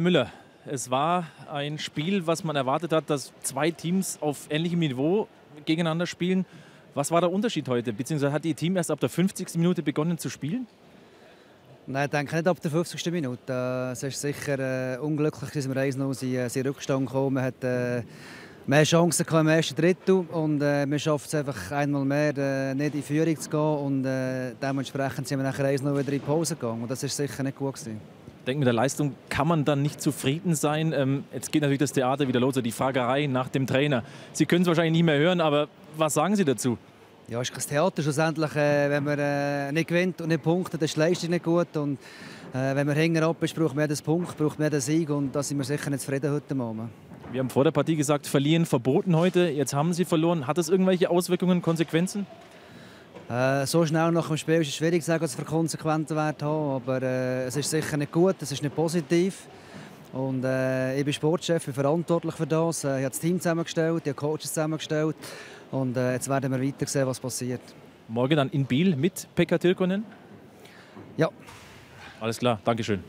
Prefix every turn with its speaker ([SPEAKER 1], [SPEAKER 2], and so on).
[SPEAKER 1] Müller, es war ein Spiel, was man erwartet hat, dass zwei Teams auf ähnlichem Niveau gegeneinander spielen. Was war der Unterschied heute? Beziehungsweise hat Ihr Team erst ab der 50. Minute begonnen zu spielen?
[SPEAKER 2] Nein, ich denke nicht ab der 50. Minute. Es ist sicher äh, unglücklich, dass wir 1-0 in äh, Rückstand gekommen. Man hat äh, mehr Chancen im ersten Drittel und äh, wir schaffen es einfach einmal mehr, äh, nicht in Führung zu gehen und äh, dementsprechend sind wir nachher 1-0 wieder in die Pause gegangen und das ist sicher nicht gut gewesen
[SPEAKER 1] denke, mit der Leistung kann man dann nicht zufrieden sein. Ähm, jetzt geht natürlich das Theater wieder los, die Fragerei nach dem Trainer. Sie können es wahrscheinlich nicht mehr hören, aber was sagen Sie dazu?
[SPEAKER 2] Ja, es ist kein Theater. Schlussendlich, äh, wenn man äh, nicht gewinnt und nicht punktet, dann ist die Leistung nicht gut. Und, äh, wenn man hinten ab ist, braucht man den Punkt, braucht man den Sieg. Und da sind wir sicher nicht zufrieden heute Morgen.
[SPEAKER 1] Wir haben vor der Partie gesagt, verlieren verboten heute. Jetzt haben Sie verloren. Hat das irgendwelche Auswirkungen, Konsequenzen?
[SPEAKER 2] Äh, so schnell nach dem Spiel ist es schwierig zu sagen, was für Konsequenzen wird haben. Aber äh, es ist sicher nicht gut, es ist nicht positiv. Und, äh, ich bin Sportchef, bin verantwortlich für das. Äh, ich habe das Team zusammengestellt, die Coaches zusammengestellt. Und äh, jetzt werden wir weiter sehen, was passiert.
[SPEAKER 1] Morgen dann in Biel mit Pekka Tilkonen?
[SPEAKER 2] Ja.
[SPEAKER 1] Alles klar, Dankeschön.